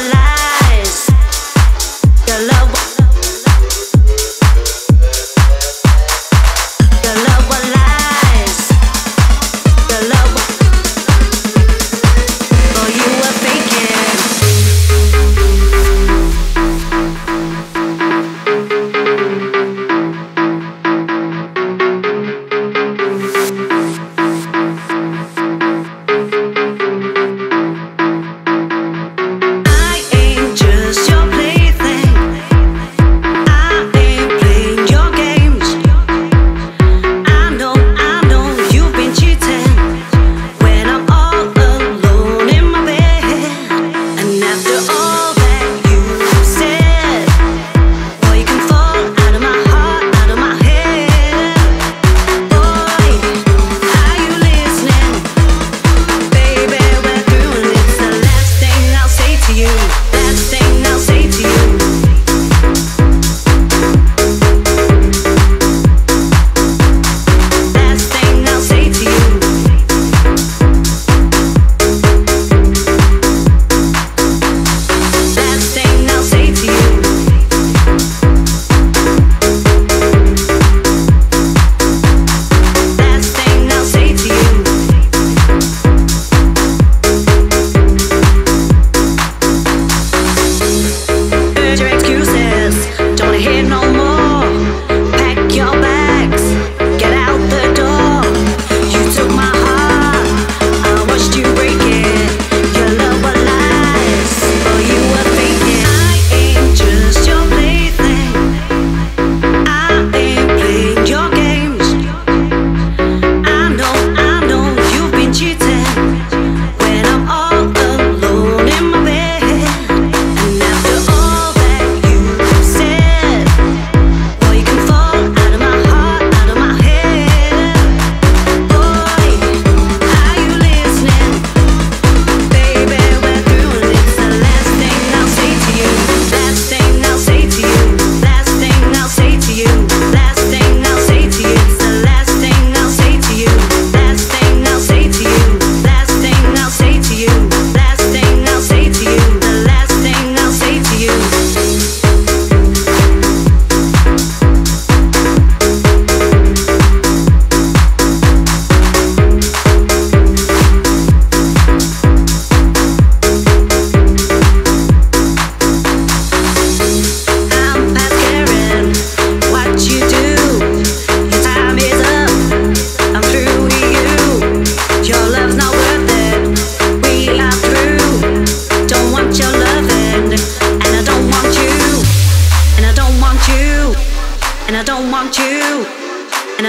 alive.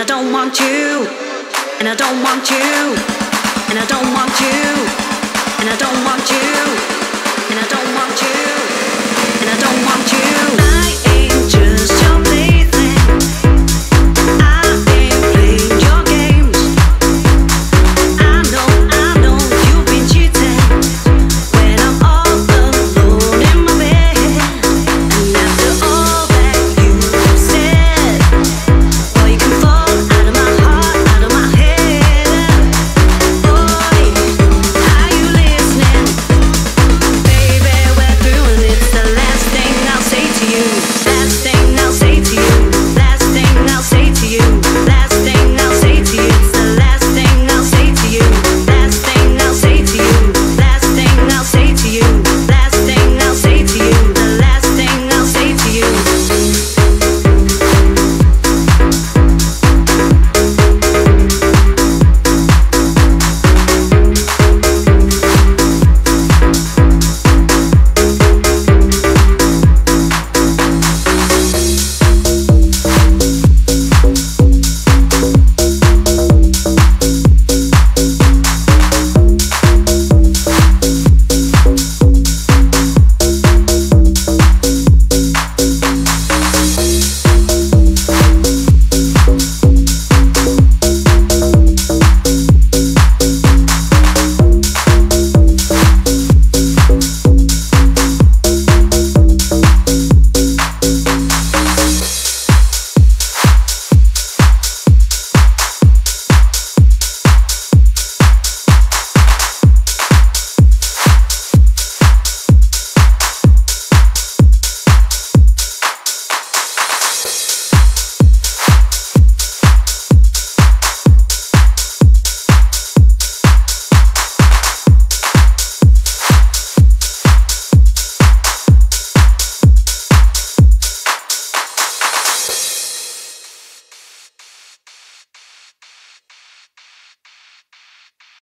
I don't want you, and I don't want you, and I don't want you, and I don't want you, and I don't want you, and I don't want you.